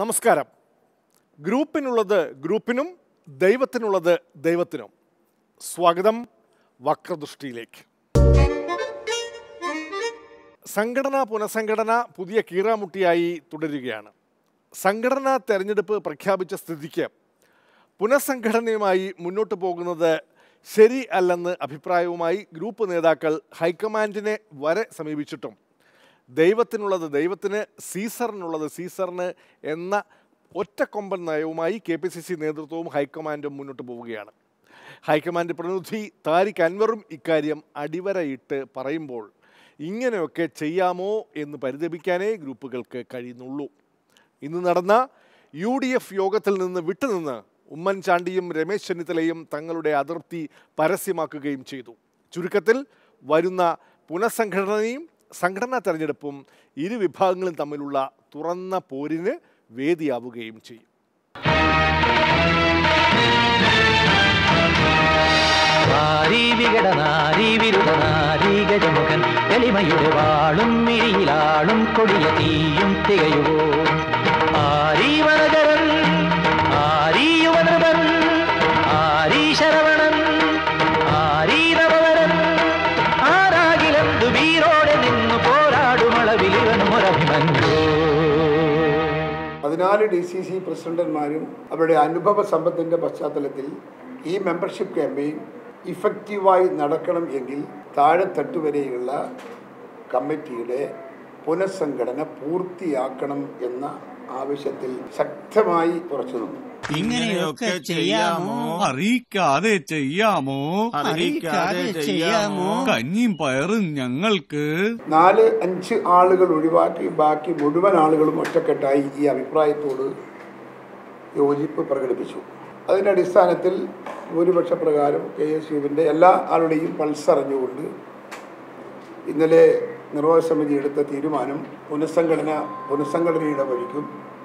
നമസ്കാരം. ഗ്രൂപ്പിനുള്ളത് ഗ്രൂപ്പിനും ദൈവത്തിനുള്ളത് ദൈവത്തിനും. സ്വാഗതം വക്രദൃഷ്ടിയിലേക്ക്. സംഘടന പുനഃസംഘടന പുതിയ കീറാമുട്ടിയായി തുടരുകയാണ്. സംഘടനാ തെരഞ്ഞെടുപ്പ് പ്രഖ്യാപിച്ച സ്ഥിതിക്ക് പുനഃസംഘടനയുമായി മുന്നോട്ട് പോകുന്നത് ശരി അല്ലെന്ന് അഭിപ്രായവുമായി ഗ്രൂപ്പ് നേതാക്കൾ ഹൈക്കമാൻഡിനെ വരെ സമീപിച്ചിട്ടും ദൈവത്തിനുള്ളത് ദൈവത്തിന് സീസറിനുള്ളത് സീസറിന് എന്ന ഒറ്റക്കൊമ്പൻ നയവുമായി കെ പി സി സി നേതൃത്വവും ഹൈക്കമാൻഡും മുന്നോട്ട് പോവുകയാണ്. ഹൈക്കമാൻഡ് പ്രതിനിധി താരിഖ് അൻവറും ഇക്കാര്യം അടിവരയിട്ട് പറയുമ്പോൾ ഇങ്ങനെയൊക്കെ ചെയ്യാമോ എന്ന് പരിതപിക്കാനേ ഗ്രൂപ്പുകൾക്ക് കഴിയുന്നുള്ളൂ. ഇന്ന് നടന്ന യു ഡി എഫ് യോഗത്തിൽ നിന്ന് വിട്ടുനിന്ന് ഉമ്മൻചാണ്ടിയും രമേശ് ചെന്നിത്തലയും തങ്ങളുടെ അതിർത്തി പരസ്യമാക്കുകയും ചെയ്തു. ചുരുക്കത്തിൽ വരുന്ന പുനഃസംഘടനയും സംഘടനാ തെരഞ്ഞെടുപ്പും ഇരു വിഭാഗങ്ങളും തമ്മിലുള്ള തുറന്ന പോരിന് വേദിയാവുകയും ചെയ്യും ും. കൊടിയ തീയും തികയുവോ? പതിനാല് ഡി സി സി പ്രസിഡന്റുമാരും അവരുടെ അനുഭവ സമ്പത്തിന്റെ പശ്ചാത്തലത്തിൽ ഈ മെമ്പർഷിപ്പ് ക്യാമ്പയിൻ ഇഫക്റ്റീവായി നടക്കണം എങ്കിൽ താഴെത്തട്ട് വരെയുള്ള കമ്മിറ്റിയുടെ പുനഃസംഘടന പൂർത്തിയാക്കണം എന്ന ആവശ്യത്തിൽ ശക്തമായി ഉറച്ചു നിന്നു. ഇങ്ങനെയൊക്കെ ചെയ്യാമോ? അറിയിക്കാതെ ചെയ്യാമോ? അറിയിക്കാതെ ചെയ്യാമോ? കഞ്ഞിയും പയറും ഞങ്ങൾക്ക്. നാല് അഞ്ച് ആളുകൾ ഒഴിവാക്കി ബാക്കി മുഴുവൻ ആളുകളും ഒറ്റക്കെട്ടായി ഈ അഭിപ്രായത്തോട് യോജിപ്പ് പ്രകടിപ്പിച്ചു. അതിന്റെ അടിസ്ഥാനത്തിൽ ഭൂരിപക്ഷ പ്രകാരം കെ എസ് യുവിന്റെ എല്ലാ ആളുടെയും പൾസ് അറിഞ്ഞുകൊണ്ട് ഇന്നലെ നിർവാഹക സമിതി എടുത്ത തീരുമാനം പുനഃസംഘടന പുനഃസംഘടനയുടെ വഴിക്കും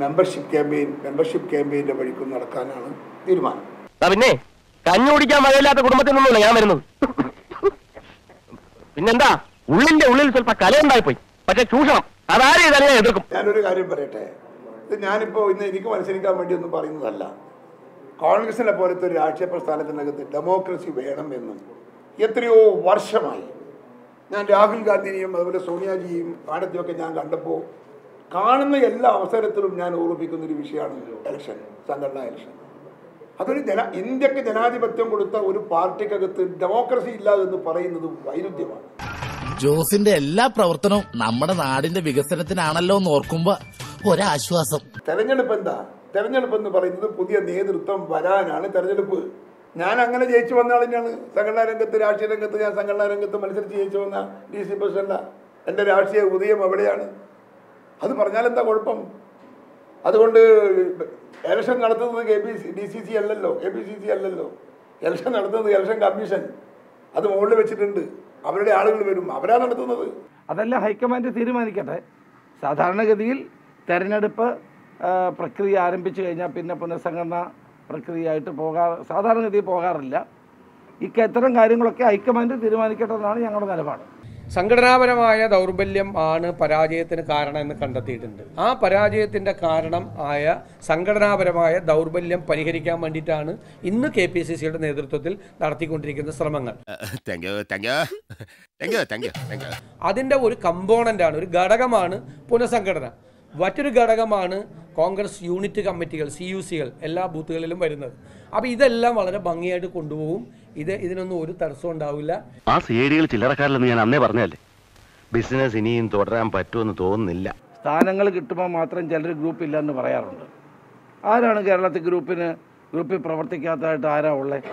മെമ്പർഷിപ്പ് ക്യാമ്പയിൻ മെമ്പർഷിപ്പ് ക്യാമ്പയിന്റെ വഴിക്കും നടക്കാനാണ് തീരുമാനം. പിന്നെ കഞ്ഞി കുടിക്കാൻ മഴയില്ലാത്ത കുടുംബത്തിൽ നിന്നല്ല ഞാൻ വരുന്നത്. പിന്നെന്താ ഉള്ളിന്റെ ഉള്ളിൽ സ്വല്പ കലയുണ്ടായി പോയി പക്ഷെ ചൂഷണം അതാരും ഇതല്ല എതിർക്കും. ഞാനൊരു കാര്യം പറയട്ടെ? ഇത് ഞാനിപ്പോൾ ഇന്ന് എനിക്ക് മത്സരിക്കാൻ വേണ്ടി ഒന്നും പറയുന്നതല്ല. കോൺഗ്രസിനെ പോലത്തെ ഒരു രാഷ്ട്രീയ പ്രസ്ഥാനത്തിനകത്ത് ഡെമോക്രസി വേണം എന്നും എത്രയോ വർഷമായി. ഞാൻ രാഹുൽ ഗാന്ധിനെയും അതുപോലെ സോണിയാജിയും മാഡത്തെയൊക്കെ ഞാൻ കണ്ടപ്പോൾ കാണുന്ന എല്ലാ അവസരത്തിലും ഞാൻ ഓർമ്മിപ്പിക്കുന്ന ഒരു വിഷയമാണ് ഇലക്ഷൻ സംഘടനാ ഇലക്ഷൻ അതൊരു ജന ഇന്ത്യയ്ക്ക് ജനാധിപത്യം കൊടുത്ത ഒരു പാർട്ടിക്കകത്ത് ഡെമോക്രസി ഇല്ല എന്ന് പറയുന്നത് വൈരുദ്ധ്യമാണ്. ജോസിന്റെ എല്ലാ പ്രവർത്തനവും നമ്മുടെ നാടിന്റെ വികസനത്തിനാണല്ലോ എന്ന് ഓർക്കുമ്പോ ഒരാശ്വാസം. തെരഞ്ഞെടുപ്പ് എന്താ? തെരഞ്ഞെടുപ്പ് എന്ന് പറയുന്നത് പുതിയ നേതൃത്വം വരാനാണ് തെരഞ്ഞെടുപ്പ്. ഞാൻ അങ്ങനെ ജയിച്ചു വന്ന ആളിനാണ് സംഘടനാ രംഗത്ത് രാഷ്ട്രീയ രംഗത്ത് ഞാൻ സംഘടനാ രംഗത്ത് മത്സരിച്ച് ജയിച്ചു വന്ന ഡി സി പ്രസിഡന്റാ. എന്റെ രാഷ്ട്രീയ ഉദയം എവിടെയാണ് അത് പറഞ്ഞാൽ എന്താ കുഴപ്പം? അതുകൊണ്ട് ഇലക്ഷൻ നടത്തുന്നത് K P D C C അല്ലല്ലോ കെ പി സി സി അല്ലല്ലോ. ഇലക്ഷൻ നടത്തുന്നത് ഇലക്ഷൻ കമ്മീഷൻ. അത് മുകളിൽ വെച്ചിട്ടുണ്ട്. അവരുടെ ആളുകൾ വരും. അവരാ നടത്തുന്നത്. അതല്ല ഹൈക്കമാൻഡ് തീരുമാനിക്കട്ടെ. സാധാരണഗതിയിൽ തെരഞ്ഞെടുപ്പ് പ്രക്രിയ ആരംഭിച്ചു കഴിഞ്ഞാൽ പിന്നെ പുനഃസംഘടന പ്രക്രിയയായിട്ട് പോകാ സാധാരണഗതിയിൽ പോകാറില്ല. ഇത്തരം കാര്യങ്ങളൊക്കെ ഹൈക്കമാൻഡ് തീരുമാനിക്കട്ടെ എന്നാണ് ഞങ്ങളുടെ നിലപാട്. സംഘടനാപരമായ ദൗർബല്യം ആണ് പരാജയത്തിന് കാരണം എന്ന് കണ്ടെത്തിയിട്ടുണ്ട്. ആ പരാജയത്തിന്റെ കാരണം ആയ സംഘടനാപരമായ ദൗർബല്യം പരിഹരിക്കാൻ വേണ്ടിയിട്ടാണ് ഇന്ന് കെ പി സി സിയുടെ നേതൃത്വത്തിൽ നടത്തിക്കൊണ്ടിരിക്കുന്ന ശ്രമങ്ങൾ. യു അതിന്റെ ഒരു കമ്പോണന്റാണ് ആണ് ഒരു ഘടകമാണ് പുനഃസംഘടന. മറ്റൊരു ഘടകമാണ് കോൺഗ്രസ് യൂണിറ്റ് കമ്മിറ്റികൾ സി യു സികൾ എല്ലാ ബൂത്തുകളിലും വരുന്നത്. അപ്പോൾ ഇതെല്ലാം വളരെ ഭംഗിയായിട്ട് കൊണ്ടുപോകും. ഇത് ഇതിനൊന്നും ഒരു തടസ്സം ഉണ്ടാവില്ല. ആ സേഡികൾ ചില്ലറക്കാരില്ലെന്ന് ഞാൻ അന്നേ പറഞ്ഞല്ലേ ബിസിനസ് ഇനിയും തുടരാൻ പറ്റുമെന്ന് തോന്നുന്നില്ല. സ്ഥാനങ്ങൾ കിട്ടുമ്പോൾ മാത്രം ചിലർ ഗ്രൂപ്പ് ഇല്ലെന്ന് പറയാറുണ്ട്. ആരാണ് കേരളത്തിൽ ഗ്രൂപ്പിന് ഗ്രൂപ്പിൽ പ്രവർത്തിക്കാത്തതായിട്ട് ആരാ ഉള്ളത്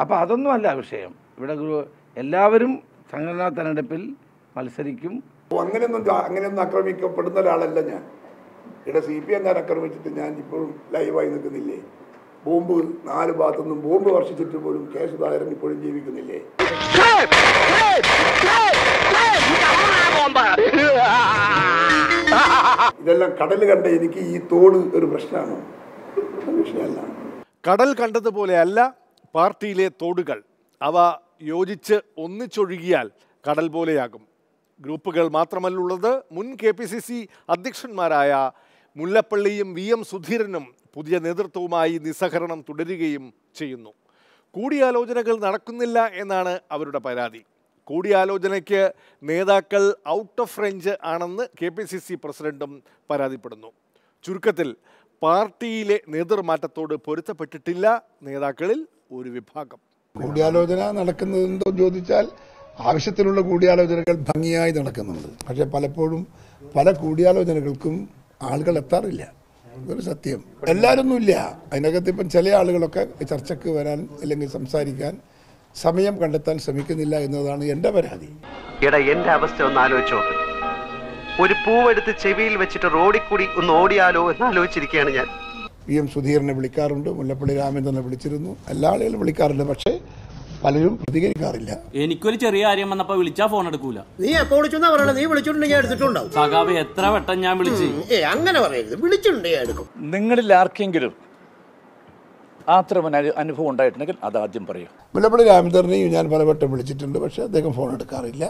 അപ്പോൾ അതൊന്നുമല്ല വിഷയം. ഇവിടെ ഗ്രൂ എല്ലാവരും സംഘടനാ തെരഞ്ഞെടുപ്പിൽ മത്സരിക്കും അപ്പോൾ അങ്ങനെയൊന്നും അങ്ങനെയൊന്നും ആക്രമിക്കപ്പെടുന്ന ഒരാളല്ല ഞാൻ. ഇവിടെ സി പി എംകാർ ആക്രമിച്ചിട്ട് ഞാൻ ഇപ്പോഴും ലൈവായി നിൽക്കുന്നില്ലേ? ബോംബ് നാല് ഭാഗത്തുനിന്നും ബോംബ് വർഷിച്ചിട്ട് പോലും കേസ് സുധാകരൻ ഇപ്പോഴും ജീവിക്കുന്നില്ലേ? ഇതെല്ലാം കടൽ കണ്ട എനിക്ക് ഈ തോട് ഒരു പ്രശ്നമാണ്? വിഷയമല്ല. കടൽ കണ്ടതുപോലെയല്ല പാർട്ടിയിലെ തോടുകൾ. അവ യോജിച്ച് ഒന്നിച്ചൊഴുകിയാൽ കടൽ പോലെയാകും. ഗ്രൂപ്പുകൾ മാത്രമല്ലുള്ളത് മുൻ കെ പി സി സി അധ്യക്ഷന്മാരായ മുല്ലപ്പള്ളിയും വി എം സുധീരനും പുതിയ നേതൃത്വവുമായി നിസ്സഹകരണം തുടരുകയും ചെയ്യുന്നു. കൂടിയാലോചനകൾ നടക്കുന്നില്ല എന്നാണ് അവരുടെ പരാതി. കൂടിയാലോചനയ്ക്ക് നേതാക്കൾ ഔട്ട് ഓഫ് റേഞ്ച് ആണെന്ന് കെ പി സി സി പ്രസിഡന്റും പരാതിപ്പെടുന്നു. ചുരുക്കത്തിൽ പാർട്ടിയിലെ നേതൃമാറ്റത്തോട് പൊരുത്തപ്പെട്ടിട്ടില്ല നേതാക്കളിൽ ഒരു വിഭാഗം. കൂടിയാലോചന നടക്കുന്നതെന്തോ ചോദിച്ചാൽ ആവശ്യത്തിനുള്ള കൂടിയാലോചനകൾ ഭംഗിയായി നടക്കുന്നുണ്ട്. പക്ഷെ പലപ്പോഴും പല കൂടിയാലോചനകൾക്കും ആളുകൾ എത്താറില്ല. ഇതൊരു സത്യം. എല്ലാവരൊന്നുമില്ല അതിനകത്ത് ഇപ്പം ചില ആളുകളൊക്കെ ചർച്ചയ്ക്ക് വരാൻ അല്ലെങ്കിൽ സംസാരിക്കാൻ സമയം കണ്ടെത്താൻ ശ്രമിക്കുന്നില്ല എന്നതാണ് എന്റെ പരാതി. എടാ എന്റെ അവസ്ഥ ഒന്ന് ആലോചിച്ചോ ഒരു പൂവെടുത്ത് ചെവിയിൽ വെച്ചിട്ട് റോഡിൽ കൂടി ഒന്ന് ഓടിയാലോ എന്ന് ആലോചിച്ചിരിക്കുകയാണ് ഞാൻ. പി എം സുധീറിനെ വിളിക്കാറുണ്ട് മുല്ലപ്പള്ളി രാമചന്ദ്രനെ വിളിച്ചിരുന്നു. എല്ലാ ആളുകളും വിളിക്കാറുണ്ട്. പക്ഷേ പലരും പ്രതികരിക്കാറില്ല. എനിക്കൊരു ചെറിയ കാര്യം വന്നപ്പോ വിളിച്ചാ ഫോൺ എടുക്കൂല. നീ എപ്പോ വിളിച്ചെന്നാ പറയണത്? നീ വിളിച്ചിട്ടുണ്ടെങ്കിൽ എടുത്തിട്ടുണ്ടാവും. സഖാവ് എത്ര വട്ടം ഞാൻ വിളിച്ച്? ഏ അങ്ങനെ പറയരുത്. വിളിച്ചിട്ടുണ്ടെങ്കിൽ എടുക്കും. നിങ്ങളിൽ ആർക്കെങ്കിലും അത്തരം അനുഭവം ഉണ്ടായിട്ടുണ്ടെങ്കിൽ അത് ആദ്യം പറയൂ. മുല്ലപ്പള്ളി രാമചന്ദ്രനെയും ഞാൻ പലവട്ടം വിളിച്ചിട്ടുണ്ട് പക്ഷേ അദ്ദേഹം ഫോൺ എടുക്കാറില്ല.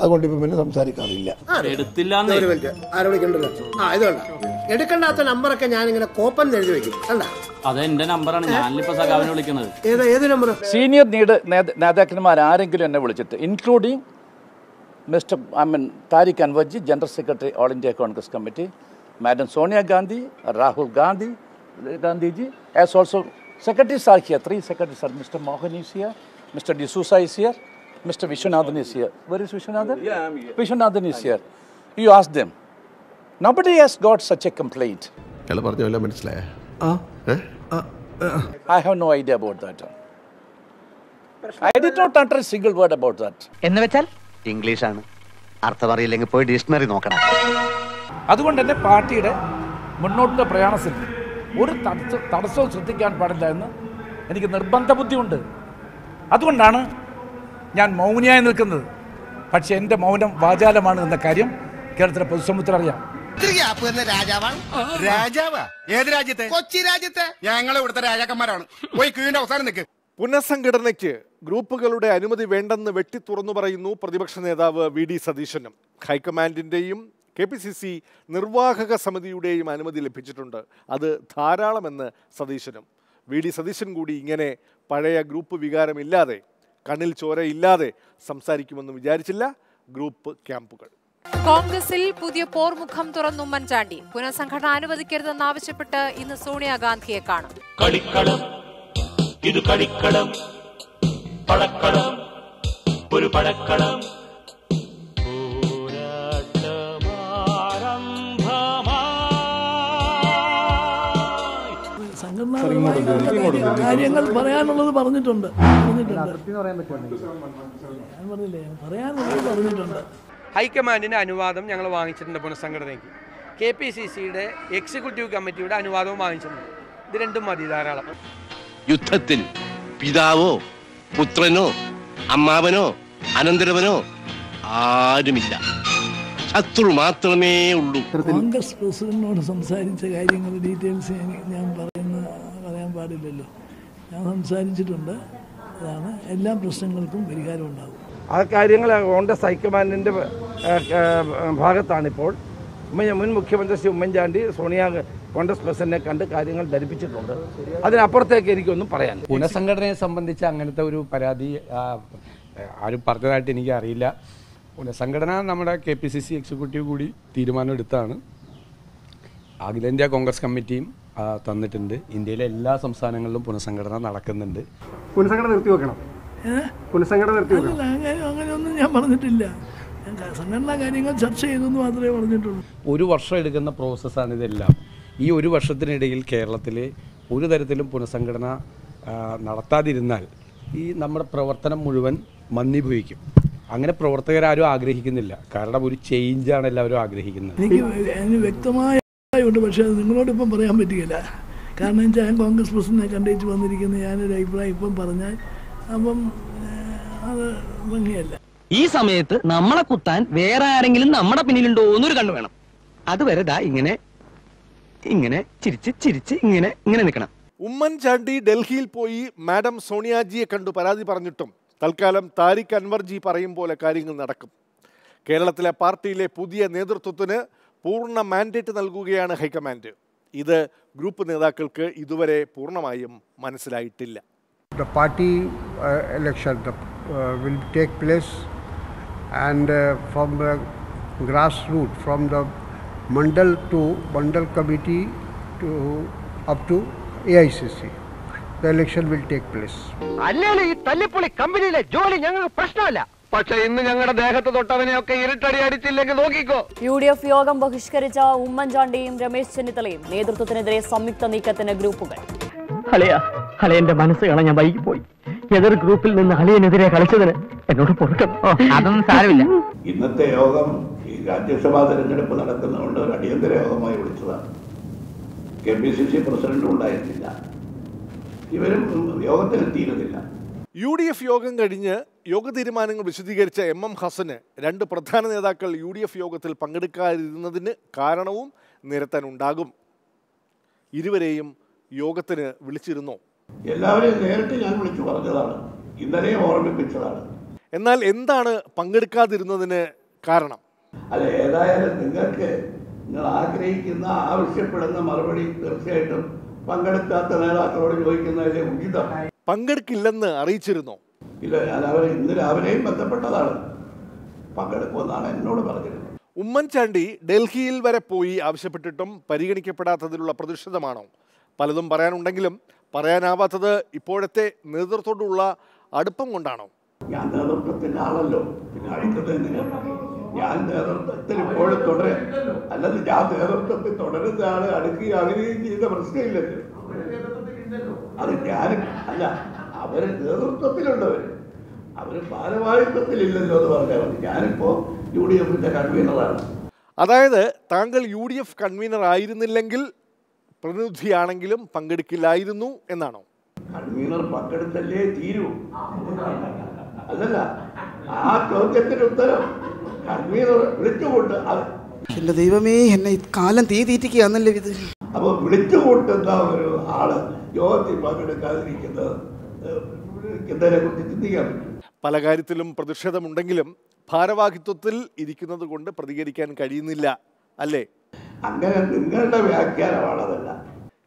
അതുകൊണ്ട് ഇപ്പം പിന്നെ സംസാരിക്കാറില്ല. ആ എടുക്കണ്ടാത്ത നമ്പറൊക്കെ ഞാൻ ഇങ്ങനെ കോപ്പൻ എഴുതി വെക്കും. കണ്ട? അത് എന്റെ നമ്പറാണ് ഞാനിപ്പോ സഖാവിനെ വിളിക്കണത് ഏതാ ഏത് നമ്പർ സീനിയർ നീഡ് നേതാക്കന്മാർ ആരെങ്കിലും എന്നെ വിളിച്ചിട്ട് including mister I mean Tariq Anwarji general secretary all India Congress committee madam Sonia Gandhi Rahul Gandhi Gandhiji as also secretaries are here three secretaries R mister Mohan is here mister D'Souza is here mister Viswanathan is here. Where is Viswanathan? Viswanathan is here. U as dum Nobody has got such a complaint. പറഞ്ഞ വല്ല മനസ്സിലായ? I have no idea about that. I did not utter a single word about that. എന്ന് വെച്ചാൽ? ഇംഗ്ലീഷാണ്. അർത്ഥം അറിയില്ലെങ്കിൽ പോയി dictionary നോക്കണം. അതുകൊണ്ട് തന്നെ പാർട്ടിയുടെ മുന്നോട്ടുള്ള പ്രയാണത്തിൽ ഒരു തടസ്സ തടസ്സവും ശ്രദ്ധിക്കാൻ പാടില്ല എന്ന് എനിക്ക് നിർബന്ധ ബുദ്ധിയുണ്ട്. അതുകൊണ്ടാണ് ഞാൻ മൗനിയായി നിൽക്കുന്നത്. പക്ഷേ എന്റെ മൗനം വാചാലമാണ് എന്ന കാര്യം കേരളത്തിലെ പൊതുസമൂഹത്തിൽ അറിയാം. രാജാവാണ്. രാജാവാ? ഏത് രാജ്യത്തെ? കൊച്ചി രാജ്യത്തെ. ഞങ്ങൾ ഇവിടുത്തെ രാജാക്കന്മാരാണ്. പോയി ക്യൂവിന്റെ അവസാനം നിൽക്ക് പുനഃസംഘടനയ്ക്ക് ഗ്രൂപ്പുകളുടെ അനുമതി വേണ്ടെന്ന് വെട്ടിത്തുറന്നു പറയുന്നു പ്രതിപക്ഷ നേതാവ് വി ഡി സതീശനും. ഹൈക്കമാൻഡിന്റെയും കെ പി സി സി നിർവാഹക സമിതിയുടെയും അനുമതി ലഭിച്ചിട്ടുണ്ട്. അത് ധാരാളമെന്ന് സതീശനും. വി ഡി സതീശൻ കൂടി ഇങ്ങനെ പഴയ ഗ്രൂപ്പ് വികാരമില്ലാതെ കണ്ണിൽ ചോരയില്ലാതെ സംസാരിക്കുമെന്ന് വിചാരിച്ചില്ല ഗ്രൂപ്പ് ക്യാമ്പുകൾ. കോൺഗ്രസിൽ പുതിയ പോർമുഖം തുറന്നു ഉമ്മൻചാണ്ടി പുനഃസംഘടന അനുവദിക്കരുതെന്നാവശ്യപ്പെട്ട് ഇന്ന് സോണിയാഗാന്ധിയെ കാണും. കളിക്കളം. ഇത് കളിക്കളം. പടക്കളം. ഒരു പടക്കളം. കാര്യങ്ങൾ പറയാനുള്ളത് പറഞ്ഞിട്ടുണ്ട്. പറഞ്ഞിട്ടുണ്ട്. ഞാൻ പറഞ്ഞില്ലേ? പറയാനുള്ളത് പറഞ്ഞിട്ടുണ്ട്. ഹൈക്കമാൻഡിന്റെ അനുവാദം ഞങ്ങൾ വാങ്ങിച്ചിട്ടുണ്ട് പുനഃസംഘടനയ്ക്ക്. കെ പി സി സിയുടെ എക്സിക്യൂട്ടീവ് കമ്മിറ്റിയുടെ അനുവാദവും വാങ്ങിച്ചിട്ടുണ്ട്. ഇത് രണ്ടും മതി ധാരാളം. യുദ്ധത്തിൽ പിതാവോ പുത്രനോ അമ്മാവനോ അനന്തരവനോ ആരുമില്ല. ശത്രു മാത്രമേ ഉള്ളൂ. കോൺഗ്രസ് പ്രസിഡന്റിനോട് സംസാരിച്ച കാര്യങ്ങൾ ഡീറ്റെയിൽസ് ഞാൻ പറയുന്ന പറയാൻ പാടില്ലല്ലോ. ഞാൻ സംസാരിച്ചിട്ടുണ്ട്. അതാണ് എല്ലാ പ്രശ്നങ്ങൾക്കും പരിഹാരം ഉണ്ടാകും ആ കാര്യങ്ങൾ കോൺഗ്രസ് ഹൈക്കമാൻഡിന്റെ ഭാഗത്താണിപ്പോൾ. ഉമ്മൻ- മുൻ മുഖ്യമന്ത്രി ശ്രീ ഉമ്മൻചാണ്ടി സോണിയ കോൺഗ്രസ് പ്രസിഡന്റിനെ കണ്ട് കാര്യങ്ങൾ ധരിപ്പിച്ചിട്ടുണ്ട്. അതിനപ്പുറത്തേക്ക് എനിക്കൊന്നും പറയാൻ പുനഃസംഘടനയെ സംബന്ധിച്ച് അങ്ങനത്തെ ഒരു പരാതി ആരും പറഞ്ഞതായിട്ട് എനിക്ക് അറിയില്ല പുനഃസംഘടന നമ്മുടെ K P C C executive കൂടി തീരുമാനമെടുത്താണ് അഖിലേന്ത്യാ കോൺഗ്രസ് കമ്മിറ്റിയും തന്നിട്ടുണ്ട്. ഇന്ത്യയിലെ എല്ലാ സംസ്ഥാനങ്ങളിലും പുനഃസംഘടന നടക്കുന്നുണ്ട്. പുനഃസംഘടന നിർത്തി വെക്കണം. പുനഃസംഘടന നിർത്തി വെക്കണം. അങ്ങനെയൊന്നും ഞാൻ പറഞ്ഞിട്ടില്ല. ഞാൻ സംഘടനാ കാര്യങ്ങൾ ചർച്ച ചെയ്തെന്ന് മാത്രമേ പറഞ്ഞിട്ടുള്ളൂ. ഒരു വർഷം എടുക്കുന്ന പ്രോസസ്സാണ് ഇതെല്ലാം. ഈ ഒരു വർഷത്തിനിടയിൽ കേരളത്തിൽ ഒരു തരത്തിലും പുനഃസംഘടന നടത്താതിരുന്നാൽ ഈ നമ്മുടെ പ്രവർത്തനം മുഴുവൻ മന്ദീഭവിക്കും. അങ്ങനെ പ്രവർത്തകരാരും ആഗ്രഹിക്കുന്നില്ല. കാരണം ഒരു ചേഞ്ചാണ് എല്ലാവരും ആഗ്രഹിക്കുന്നത്. എനിക്ക് അതിന് വ്യക്തമായ അഭിപ്രായമുണ്ട് പക്ഷേ അത് നിങ്ങളോട് ഇപ്പം പറയാൻ പറ്റുകയില്ല. കാരണം വെച്ചാൽ ഞാൻ കോൺഗ്രസ് പ്രസിഡന്റിനെ കണ്ടേച്ച് വന്നിരിക്കുന്ന ഞാനൊരു അഭിപ്രായം ഇപ്പം പറഞ്ഞാൽ അപ്പം അത് ഭംഗിയല്ല. ഈ സമയത്ത് നമ്മളെ കുത്താൻ വേറെ ആരെങ്കിലും നമ്മുടെ പിന്നിലുണ്ടോ എന്നൊരു കണ്ണു വേണം. അതുവരെ ദാ ഇങ്ങനെ ഇങ്ങനെ ചിരിച്ച് ചിരിച്ച് ഇങ്ങനെ ഇങ്ങനെ നിൽക്കണം. ഉമ്മൻചാണ്ടി ഡൽഹിയിൽ പോയി മാഡം സോണിയാജിയെ കണ്ടു. പരാതി പറഞ്ഞിട്ടും. തൽക്കാലം താരിഖ് അൻവർജി പറയും പോലെ കാര്യങ്ങൾ നടക്കും. കേരളത്തിലെ പാർട്ടിയിലെ പുതിയ നേതൃത്വത്തിന് പൂർണ മാൻഡേറ്റ് നൽകുകയാണ് ഹൈക്കമാൻഡ്. ഇത് ഗ്രൂപ്പ് നേതാക്കൾക്ക് ഇതുവരെ പൂർണമായും മനസ്സിലായിട്ടില്ല. The party uh, election the, uh, will take place and uh, from the grassroots, from the mandal to mandal committee to up to the election will take place. അല്ലേലും ഈ തല്ലിപ്പൊളി കമ്പനിയിലെ ജോലി ഞങ്ങൾക്ക് പ്രശ്നമല്ല. പക്ഷെ ഇന്ന് ഞങ്ങളുടെ ദേഹത്ത് തൊട്ടവനെയൊക്കെ ഇരുട്ടടി അടിച്ചില്ലെങ്കിൽ നോക്കിക്കോ. യു ഡി എഫ് യോഗം ബഹിഷ്കരിച്ച ഉമ്മൻചാണ്ടിയും രമേശ് ചെന്നിത്തലയും നേതൃത്വത്തിനെതിരെ സംയുക്ത നീക്കത്തിന് ഗ്രൂപ്പുകൾ. അളിയ അളിയന്റെ മനസ്സ് കാണാൻ ഞാൻ വൈകി പോയി എതിർ ഗ്രൂപ്പിൽ നിന്ന് അളിയനെതിരെ കളിച്ചതിന് എന്നോട് പൊറുക്കണം. അതൊന്നും സാരമില്ല. ഇന്നത്തെ യോഗം ഈ രാജ്യസഭാ തെരഞ്ഞെടുപ്പ് നടക്കുന്നതുകൊണ്ട് ഒരു അടിയന്തര യോഗമായി വിളിച്ചതാണ്. കെ പി സി സി പ്രസിഡന്റും ഉണ്ടായിരുന്നില്ല. ഇവരും യോഗത്തിനെത്തിയിരുന്നില്ല യു ഡി എഫ് യോഗം കഴിഞ്ഞ് യോഗ തീരുമാനങ്ങൾ വിശദീകരിച്ച എം എം ഹസന് രണ്ട് പ്രധാന നേതാക്കൾ യു ഡി എഫ് യോഗത്തിൽ പങ്കെടുക്കാതിരുന്നതിന് കാരണവും നിരത്താനുണ്ടാകും. ഇരുവരെയും യോഗത്തിന് വിളിച്ചിരുന്നു. എല്ലാവരെയും നേരിട്ട് ഞാൻ വിളിച്ചു പറഞ്ഞതാണ്. ഇന്നലെയും ഓർമ്മിപ്പിച്ചതാണ്. എന്നാൽ എന്താണ് പങ്കെടുക്കാതിരുന്നതിന് കാരണം? അല്ല ഏതായാലും നിങ്ങൾക്ക് നിങ്ങൾ ആഗ്രഹിക്കുന്ന ആവശ്യപ്പെടുന്ന മറുപടി തീർച്ചയായിട്ടും പങ്കെടുക്കാത്ത നേതാക്കളോട് ചോദിക്കുന്നതിലെ ഉചിതം. പങ്കെടുക്കില്ലെന്ന് അറിയിച്ചിരുന്നു. ഇല്ല ഞാൻ അവർ ഇന്ന് രാവിലെയും ബന്ധപ്പെട്ടതാണ്. പങ്കെടുക്കുമെന്നാണ് എന്നോട് പറഞ്ഞിരുന്നത്. ഉമ്മൻചാണ്ടി ഡൽഹിയിൽ വരെ പോയി ആവശ്യപ്പെട്ടിട്ടും പരിഗണിക്കപ്പെടാത്തതിലുള്ള പ്രതിഷേധമാണോ? പലതും പറയാനുണ്ടെങ്കിലും പറയാനാവാത്തത് ഇപ്പോഴത്തെ നേതൃത്വത്തോടുള്ള അടുപ്പം കൊണ്ടാണോ? ഞാൻ നേതൃത്വത്തിന്റെ ആളല്ലോ. പിന്നെ അഴിക്കുന്നത് എങ്ങനെയാണ് ഞാൻ നേതൃത്വത്തിൽ ഇപ്പോഴും തുടരെ. അല്ലാതെ ഞാൻ നേതൃത്വത്തിൽ തുടരുന്ന ആൾ അടുക്കുകയും ചെയ്ത പ്രശ്നമില്ലല്ലോ. അത് ഞാൻ അല്ല അവർ നേതൃത്വത്തിലുള്ളവർ അവർ ഭാരവാഹിത്വത്തിലില്ലല്ലോ എന്ന് പറഞ്ഞാൽ മതി. ഞാനിപ്പോ യു ഡി എഫിന്റെ കൺവീനറാണ്. അതായത് താങ്കൾ യു ഡി എഫ് കൺവീനർ ആയിരുന്നില്ലെങ്കിൽ പ്രതിനിധിയാണെങ്കിലും പങ്കെടുക്കില്ലായിരുന്നു എന്നാണോ? കൺവീനർ പങ്കെടുത്തല്ലേ തീരൂ. അല്ലല്ല ആ ചോദ്യത്തിന് ഉത്തരം. കൺവീനർ വിളിച്ചുകൊണ്ട് അത്. എന്റെ ദൈവമേ എന്നെ കാലം തീ തീറ്റിക്കുകയാണല്ലോ ഇത്? അപ്പൊ വിളിച്ചുകൂട്ടുന്ന ഒരു ആൾ യോഗത്തിൽ പങ്കെടുക്കാതിരിക്കുന്നത് എന്നതിനെ കുറിച്ച് ചിന്തിക്കാൻ പറ്റും. പല കാര്യത്തിലും പ്രതിഷേധമുണ്ടെങ്കിലും ഭാരവാഹിത്വത്തിൽ ഇരിക്കുന്നത് കൊണ്ട് പ്രതികരിക്കാൻ കഴിയുന്നില്ല അല്ലേ? അങ്ങനെ നിങ്ങളുടെ വ്യാഖ്യാനമാണ് അതല്ല.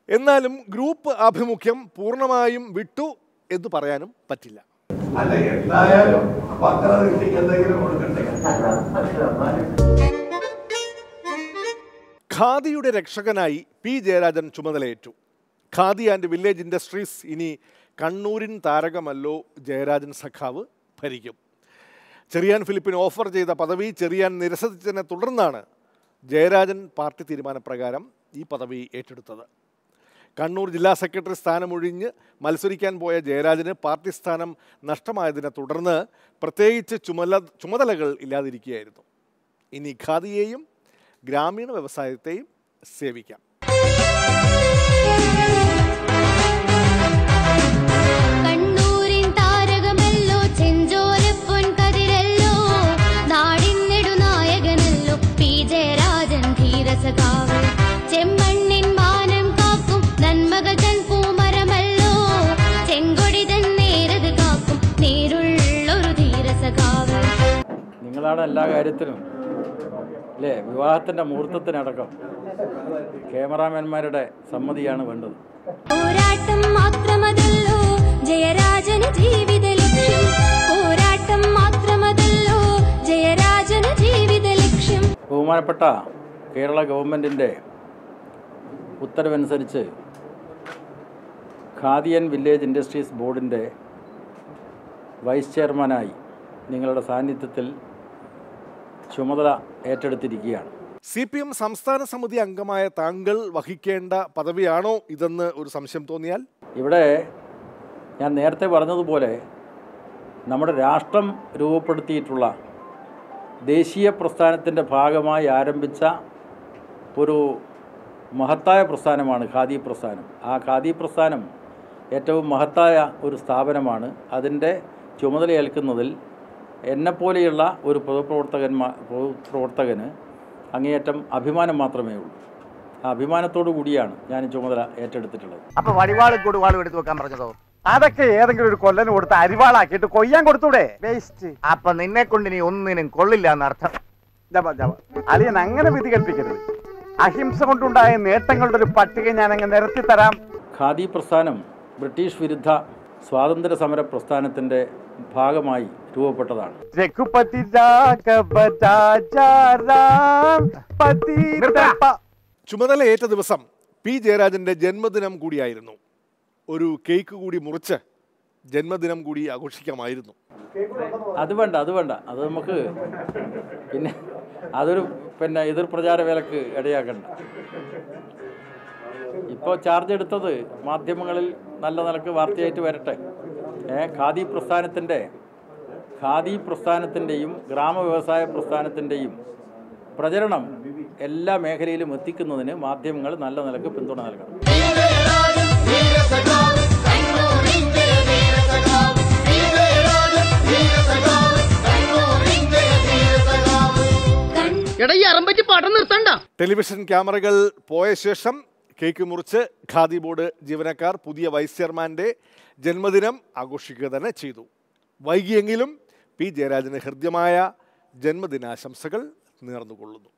എന്നാലും ഗ്രൂപ്പ് ആഭിമുഖ്യം പൂർണമായും വിട്ടു എന്ന് പറയാനും പറ്റില്ല. അല്ല എന്തായാലും പത്രദൃഷ്ടിക്ക് എന്തെങ്കിലും കൊടുക്കണ്ടേ? ഖാദിയുടെ രക്ഷകനായി പി. ജയരാജൻ ചുമതലയേറ്റു. ഖാദി ആൻഡ് വില്ലേജ് ഇൻഡസ്ട്രീസ് ഇനി കണ്ണൂരിൻ താരകമല്ലോ ജയരാജൻ സഖാവ് ഭരിക്കും. ചെറിയാൻ ഫിലിപ്പിന് ഓഫർ ചെയ്ത പദവി ചെറിയാൻ നിരസിച്ചതിനെ തുടർന്നാണ് ജയരാജൻ പാർട്ടി തീരുമാനപ്രകാരം ഈ പദവി ഏറ്റെടുത്തത്. കണ്ണൂർ ജില്ലാ സെക്രട്ടറി സ്ഥാനമൊഴിഞ്ഞ് മത്സരിക്കാൻ പോയ ജയരാജന് പാർട്ടി സ്ഥാനം നഷ്ടമായതിനെ തുടർന്ന് പ്രത്യേകിച്ച് ചുമല ചുമതലകൾ ഇല്ലാതിരിക്കുകയായിരുന്നു. ഇനി ഖാദിയെയും ഗ്രാമീണ വ്യവസായത്തെയും സേവിക്കാം. നിങ്ങളാണ് എല്ലാ കാര്യത്തിലും അല്ലേ? വിവാഹത്തിന്റെ മുഹൂർത്തത്തിനടക്കം ക്യാമറാമാൻമാരുടെ സമ്മതിയാണ് വേണ്ടത്. പോരാട്ടം മാത്രമതല്ലോ ജയരാജന് ജീവിത ലക്ഷ്യം. പോരാട്ടം മാത്രമതല്ലോ ജയരാജന് ജീവിത ലക്ഷ്യം. ബഹുമാനപ്പെട്ട കേരള ഗവൺമെന്റിന്റെ ഉത്തരവനുസരിച്ച് ഖാദിയൻ വില്ലേജ് ഇൻഡസ്ട്രീസ് ബോർഡിന്റെ വൈസ് ചെയർമാനായി നിങ്ങളുടെ സാന്നിധ്യത്തിൽ ചുമതല ഏറ്റെടുത്തിരിക്കുകയാണ്. സി പി എം സംസ്ഥാന സമിതി അംഗമായ താങ്കൾ വഹിക്കേണ്ട പദവിയാണോ ഇതെന്ന് ഒരു സംശയം തോന്നിയാൽ? ഇവിടെ ഞാൻ നേരത്തെ പറഞ്ഞതുപോലെ നമ്മുടെ രാഷ്ട്രം രൂപപ്പെടുത്തിയിട്ടുള്ള ദേശീയ പ്രസ്ഥാനത്തിന്റെ ഭാഗമായി ആരംഭിച്ച ഒരു മഹത്തായ പ്രസ്ഥാനമാണ് ഖാദി പ്രസ്ഥാനം. ആ ഖാദി പ്രസ്ഥാനം ഏറ്റവും മഹത്തായ ഒരു സ്ഥാപനമാണ്. അതിന്റെ ചുമതലയേൽക്കുന്നതിൽ എന്നെപ്പോലെയുള്ള ഒരു പൊതുപ്രവർത്തകന്മാ പൊതുപ്രവർത്തകന് അങ്ങേയറ്റം അഭിമാനം മാത്രമേ ഉള്ളൂ. ആ അഭിമാനത്തോടു കൂടിയാണ് ഞാൻ ചുമതല ഏറ്റെടുത്തിട്ടുള്ളത്. അപ്പൊ വടിവാൾ കൊടുവാളും എടുത്തു വെക്കാൻ പറഞ്ഞതോ? അതൊക്കെ ഏതെങ്കിലും ഒരു കൊല്ലന് കൊടുത്ത് അരിവാളാക്കിയിട്ട് കൊയ്യാൻ കൊടുത്തൂടെ? വേസ്റ്റ്. അപ്പൊ നിന്നെ കൊണ്ട് നീ ഒന്നിനും കൊള്ളില്ല എന്നർത്ഥം. അലിയൻ അങ്ങനെ വിധി കൽപ്പിക്കരുത്. അഹിംസ കൊണ്ടുണ്ടായ നേട്ടങ്ങളുടെ ഒരു പട്ടിക ഞാൻ അങ്ങ് നിരത്തി തരാം. ഖാദി പ്രസ്ഥാനം ബ്രിട്ടീഷ് വിരുദ്ധ സ്വാതന്ത്ര്യ സമര പ്രസ്ഥാനത്തിന്റെ ഭാഗമായി രൂപപ്പെട്ടതാണ് ചുമതല ഏറ്റ ചുമതലയേറ്റ ദിവസം പി. ജയരാജന്റെ ജന്മദിനം കൂടിയായിരുന്നു. ഒരു കേക്ക് കൂടി മുറിച്ച് ജന്മദിനം കൂടി ആഘോഷിക്കാമായിരുന്നു. അത് വേണ്ട അത് വേണ്ട. അത് നമുക്ക് പിന്നെ അതൊരു പിന്നെ എതിർ പ്രചാര വേലക്ക് ഇടയാക്കണ്ട. ഇപ്പോൾ ചാർജ് എടുത്തത് മാധ്യമങ്ങളിൽ നല്ല നിലയ്ക്ക് വാർത്തയായിട്ട് വരട്ടെ. ഏ ഖാദി പ്രസ്ഥാനത്തിന്റെ ഖാദി പ്രസ്ഥാനത്തിന്റെയും ഗ്രാമ വ്യവസായ പ്രസ്ഥാനത്തിന്റെയും പ്രചരണം എല്ലാ മേഖലയിലും എത്തിക്കുന്നതിന് മാധ്യമങ്ങൾ നല്ല നിലയ്ക്ക് പിന്തുണ നൽകണം. ടെലിവിഷൻ ക്യാമറകൾ പോയ ശേഷം കേക്ക് മുറിച്ച് ഖാദി ബോർഡ് ജീവനക്കാർ പുതിയ വൈസ് ചെയർമാന്റെ ജന്മദിനം ആഘോഷിക്കുക തന്നെ ചെയ്തു. വൈകിയെങ്കിലും പി ജയരാജന് ഹൃദ്യമായ ജന്മദിനാശംസകൾ നേർന്നുകൊള്ളുന്നു.